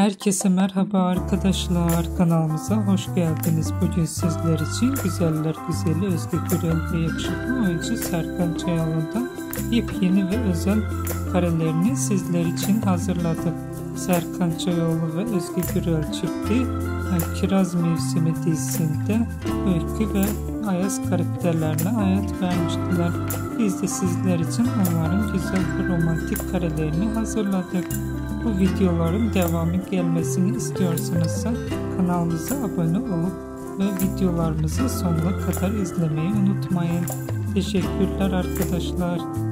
Herkese merhaba arkadaşlar kanalımıza hoş geldiniz. Bugün sizler için güzeller güzeli Özge Gürel ve yakışıklı oyuncu Serkan Çayalı'dan yepyeni ve özel karelerini sizler için hazırladık. Serkan Çayoğlu ve Özge Gürel çifti Kiraz Mevsimi dizisinde Öykü ve Ayaz karakterlerine hayat vermiştiler. Biz de sizler için onların güzel ve romantik karelerini hazırladık. Bu videoların devamı gelmesini istiyorsanız kanalımıza abone olup ve videolarımızı sonuna kadar izlemeyi unutmayın. Teşekkürler arkadaşlar.